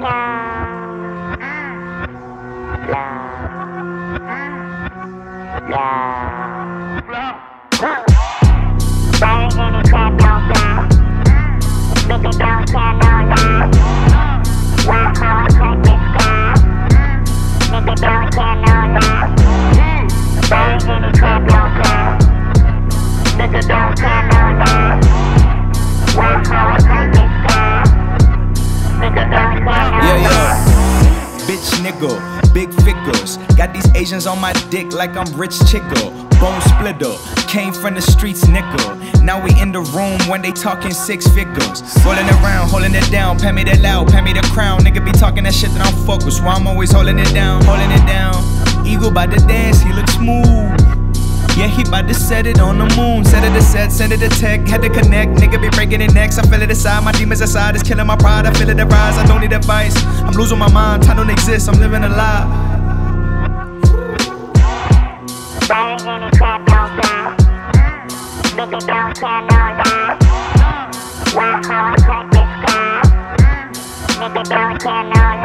Yeah, big figures. Got these Asians on my dick like I'm rich chicker. Bone splitter, came from the streets, nigga. Now we in the room when they talking six figures. Rolling around, holding it down. Pay me that loud, pay me the crown. Nigga be talking that shit that I'm focused. Why I'm always holding it down, holding it down. Eagle by the dance, he look smooth. Yeah, he bout to set it on the moon. Set it to set, send it to tech, had to connect. Nigga be breaking it necks. I feel it inside. My demons inside is killing my pride. I feel it rise. I don't need advice. I'm losing my mind. Time don't exist. I'm living a lie. Nigga don't care, no. Nigga don't care, no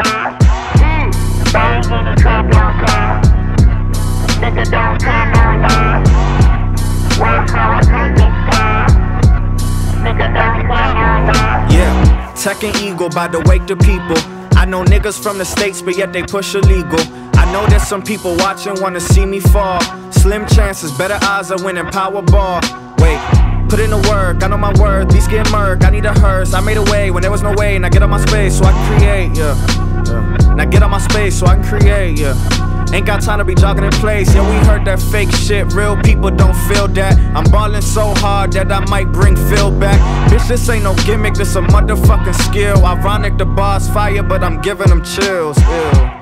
Eagle by to wake the people. I know niggas from the states, but yet they push illegal. I know there's some people watching wanna see me fall. Slim chances, better odds of winning Powerball. Wait, put in the work, I know my worth. These get murk, I need a hearse. I made a way when there was no way. Now get on my space so I can create, yeah. yeah. Now get on my space so I can create, yeah. Ain't got time to be jogging in place. Yeah, we heard that fake shit. Real people don't feel that. I'm ballin' so hard that I might bring Phil back. Bitch, this ain't no gimmick, this a motherfucking skill. Ironic, the boss fire, but I'm giving them chills. Ew.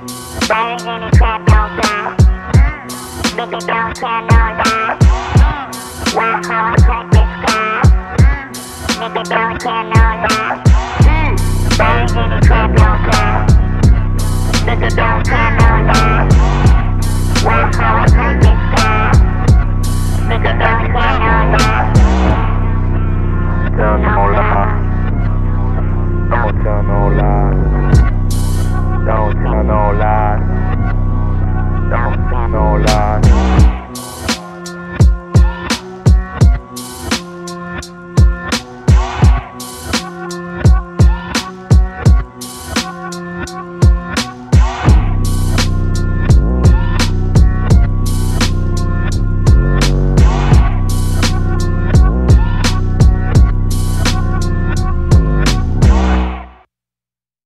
Down.